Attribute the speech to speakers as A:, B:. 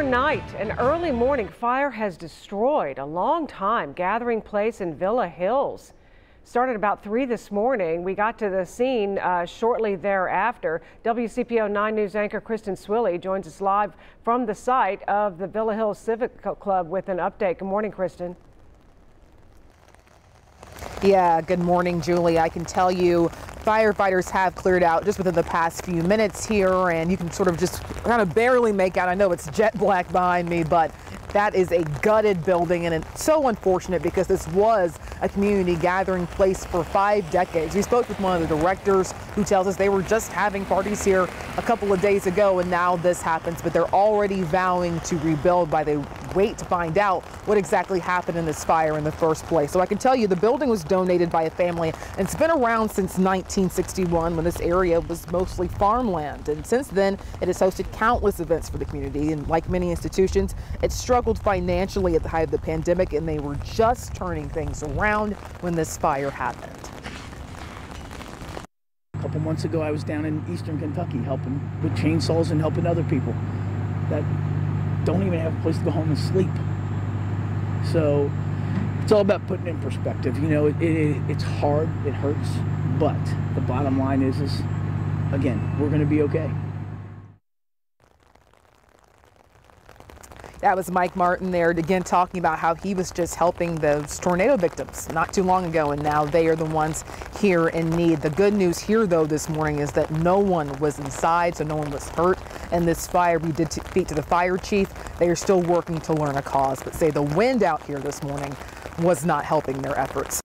A: Overnight, an early morning fire has destroyed a long time gathering place in Villa Hills. Started about 3 this morning. We got to the scene uh, shortly thereafter. WCPO 9 News anchor Kristen Swilley joins us live from the site of the Villa Hills Civic Club with an update. Good morning, Kristen.
B: Yeah, good morning, Julie. I can tell you firefighters have cleared out just within the past few minutes here, and you can sort of just kind of barely make out. I know it's jet black behind me, but that is a gutted building, and it's so unfortunate because this was a community gathering place for five decades. We spoke with one of the directors who tells us they were just having parties here a couple of days ago, and now this happens, but they're already vowing to rebuild by the wait to find out what exactly happened in this fire in the first place. So I can tell you the building was donated by a family, and it's been around since 1961 when this area was mostly farmland. And since then, it has hosted countless events for the community, and like many institutions, it struggled financially at the height of the pandemic, and they were just turning things around when this fire happened.
C: A couple months ago, I was down in eastern Kentucky helping with chainsaws and helping other people that don't even have a place to go home and sleep. So it's all about putting in perspective. You know, it, it, it's hard, it hurts, but the bottom line is, is again, we're going to be okay.
B: That was Mike Martin there again talking about how he was just helping those tornado victims not too long ago, and now they are the ones here in need. The good news here, though, this morning is that no one was inside, so no one was hurt in this fire. We did speak to the fire chief. They are still working to learn a cause, but say the wind out here this morning was not helping their efforts.